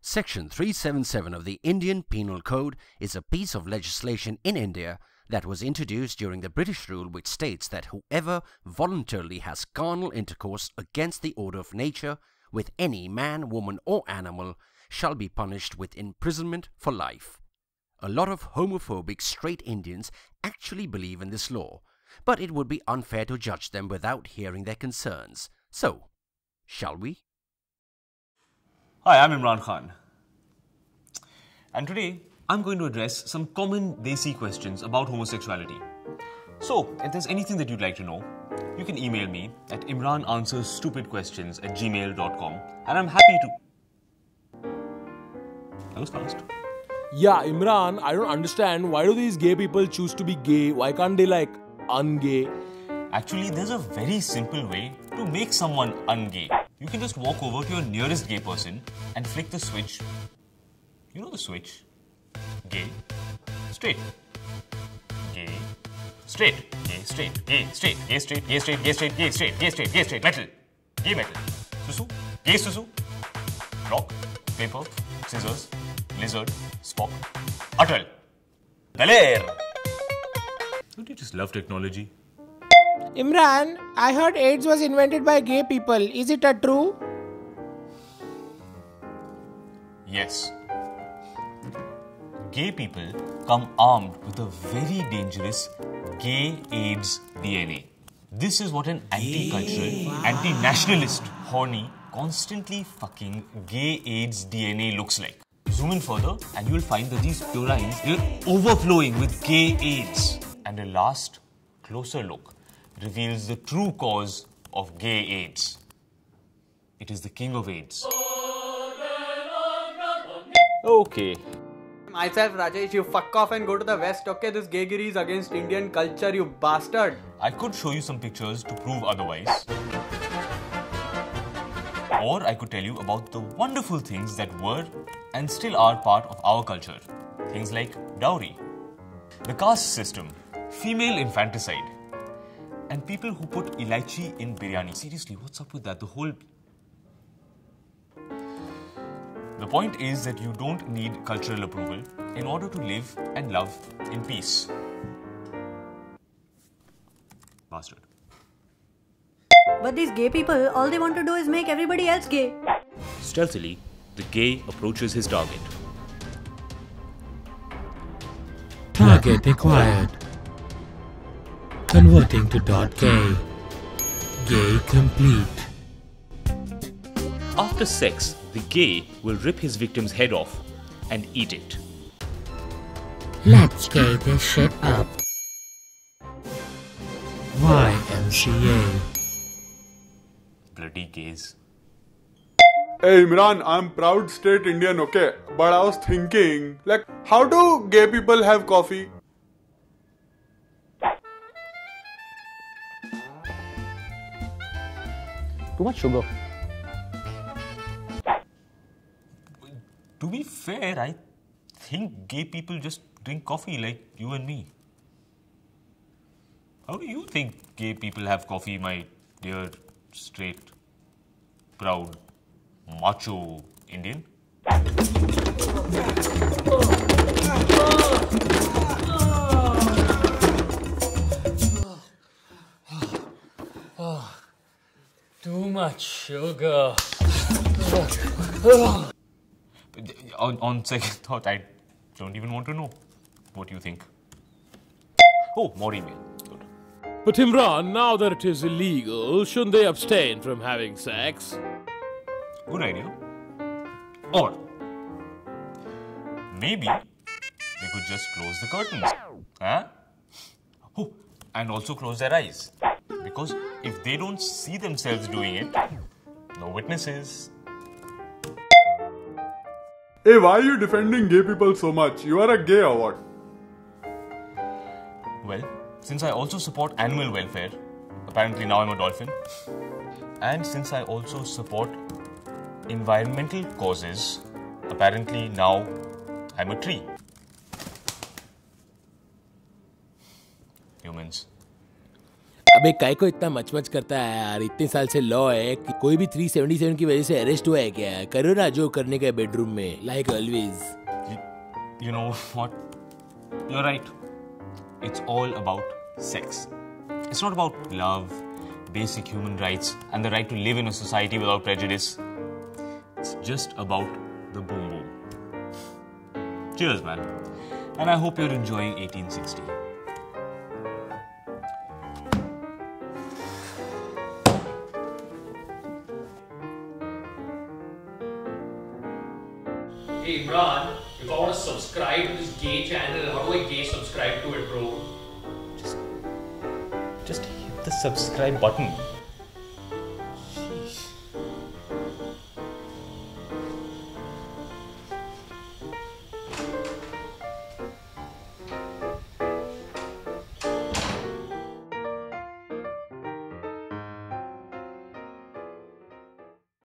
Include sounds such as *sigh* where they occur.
Section 377 of the Indian Penal Code is a piece of legislation in India that was introduced during the British rule which states that whoever voluntarily has carnal intercourse against the order of nature with any man, woman or animal shall be punished with imprisonment for life. A lot of homophobic straight Indians actually believe in this law, but it would be unfair to judge them without hearing their concerns. So, shall we? Hi, I'm Imran Khan. And today, I'm going to address some common desi questions about homosexuality. So, if there's anything that you'd like to know, you can email me at imrananswersstupidquestions at gmail.com and I'm happy to. That was fast. Yeah, Imran, I don't understand. Why do these gay people choose to be gay? Why can't they, like, ungay? Actually, there's a very simple way to make someone ungay. You can just walk over to your nearest gay person and flick the switch. You know the switch? Gay, straight. Gay, straight. Gay, straight. Gay, straight. Gay, straight. Gay, straight. Gay, straight. Gay, straight. Gay, straight. Gay, straight. Metal. Gay metal. Susu. Gay susu. Rock. Paper. Scissors. Lizard. Spock. Atal. Daler. Don't you just love technology? Imran, I heard AIDS was invented by gay people. Is it a true? Yes. Gay people come armed with a very dangerous gay AIDS DNA. This is what an anti cultural, anti nationalist, horny, constantly fucking gay AIDS DNA looks like. Zoom in further and you will find that these purines are overflowing with gay AIDS. And a last, closer look reveals the true cause of gay AIDS. It is the king of AIDS. Okay. Myself, Rajesh, you fuck off and go to the west, okay? This gaygiri is against Indian culture, you bastard. I could show you some pictures to prove otherwise. Or I could tell you about the wonderful things that were and still are part of our culture. Things like dowry, the caste system, female infanticide, and people who put ilaichi in biryani. Seriously, what's up with that? The whole. The point is that you don't need cultural approval in order to live and love in peace. Bastard. But these gay people, all they want to do is make everybody else gay. Stealthily, the gay approaches his target. Target acquired. Converting to dot gay. Gay complete. After sex, the gay will rip his victim's head off and eat it. Let's gay this shit up. YMCA. Bloody gays. Hey Imran, I'm proud straight Indian, okay? But I was thinking, like, how do gay people have coffee? Too much sugar. To be fair, I think gay people just drink coffee like you and me. How do you think gay people have coffee, my dear, straight, proud, macho Indian? Much oh, sugar. On, on second *laughs* thought, I don't even want to know what do you think. Oh, more email. Good. But Imran, now that it is illegal, shouldn't they abstain from having sex? Good idea. Or maybe they could just close the curtains. Huh? Oh, and also close their eyes. Because if they don't see themselves doing it, no witnesses. Hey, why are you defending gay people so much? You are a gay or what? Well, since I also support animal welfare, apparently now I'm a dolphin, and since I also support environmental causes, apparently now I'm a tree. Humans, अबे काय को इतना मचमच करता है यार, इतने साल से लॉ है कि कोई भी 377 की वजह से अरेस्ट हुआ है क्या? करो ना जो करने का बेडरूम में like always you know what you are right it's all about sex it's not about love basic human rights and the right to live in a society without prejudice it's just about the boom boom cheers man and I hope you are enjoying 1860. Hey Imran, if I want to subscribe to this gay channel, how do I gay subscribe to it, bro? Just just hit the subscribe button.